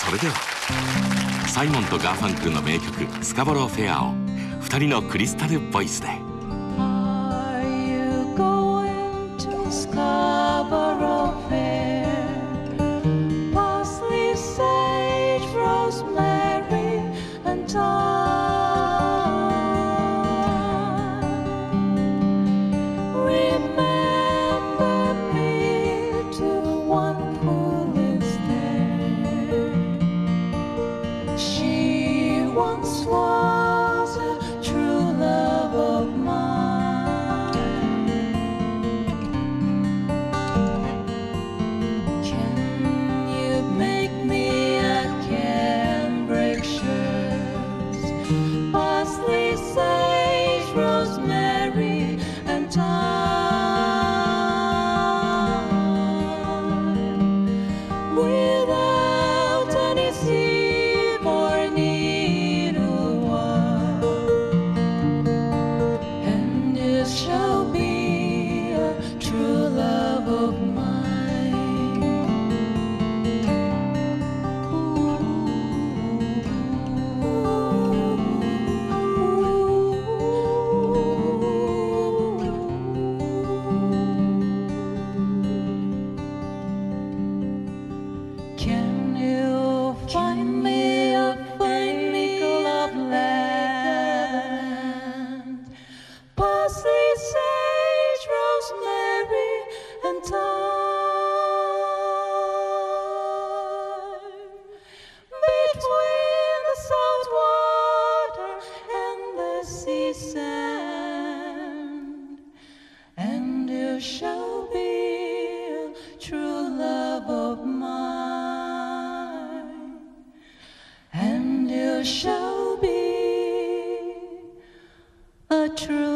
それではサイモンとガーファンクルの名曲「スカボロー・フェア」を2人のクリスタルボイスで。Once was a true love of mine. Can you make me a cambric shirt? Parsley, sage, rosemary, and thyme. Shall be a true